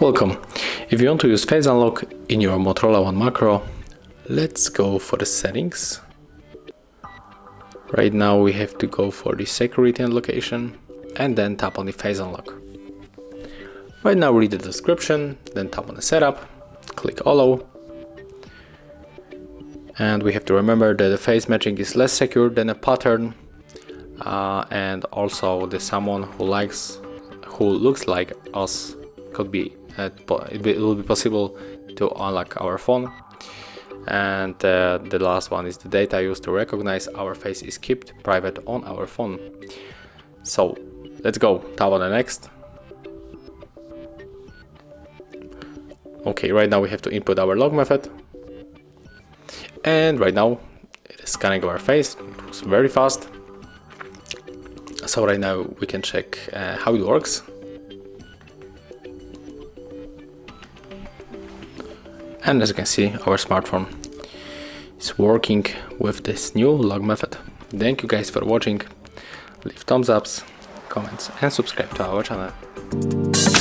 Welcome. If you want to use Face Unlock in your Motorola One macro, let's go for the settings. Right now we have to go for the security and location and then tap on the Face Unlock. Right now read the description, then tap on the setup, click allow. And we have to remember that the face matching is less secure than a pattern uh, and also the someone who likes who looks like us could be uh, it will be possible to unlock our phone. And uh, the last one is the data used to recognize our face is kept private on our phone. So let's go. Tap on the next. Okay right now we have to input our lock method. And right now it is scanning our face it was very fast so right now we can check uh, how it works. And as you can see our smartphone is working with this new lock method. Thank you guys for watching. Leave thumbs ups comments and subscribe to our channel